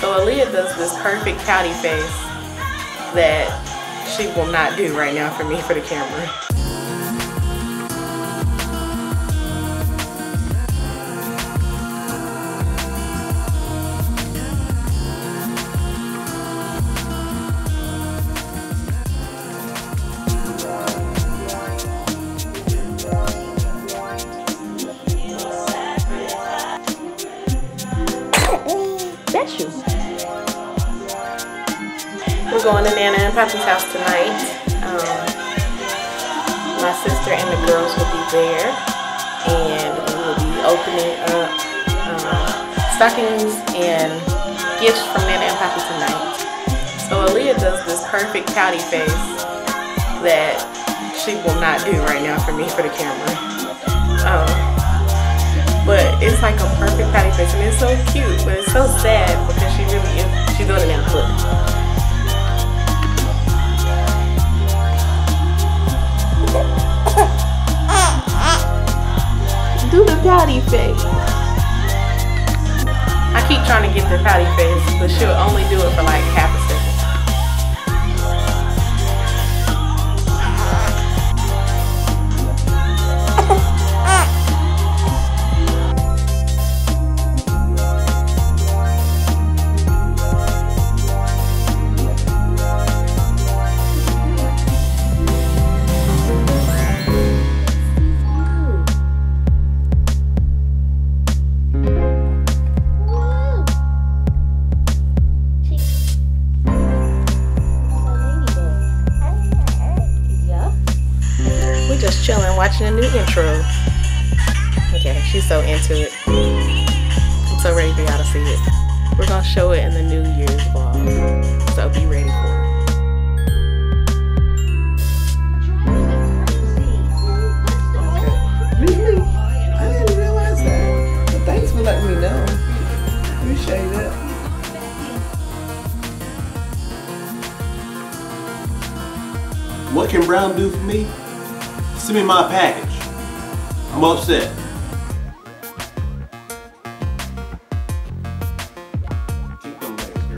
So Aaliyah does this perfect pouty face that she will not do right now for me for the camera. You. We're going to Nana and Papa's house tonight. Um, my sister and the girls will be there. And we will be opening up um, stockings and gifts from Nana and Papa tonight. So Aaliyah does this perfect pouty face that she will not do right now for me for the camera. Um, like a perfect pouty face and it's so cute, but it's so sad because she really is. She's doing it now. Look. Do the pouty face. I keep trying to get the pouty face, but she'll only do it for like half a watching a new intro. Okay, she's so into it. I'm so ready for y'all to see it. We're gonna show it in the New Year's vlog, so be ready for it. Really? I didn't realize that. But thanks for letting me know. Appreciate it. What can Brown do for me? Send me my package. I'm upset.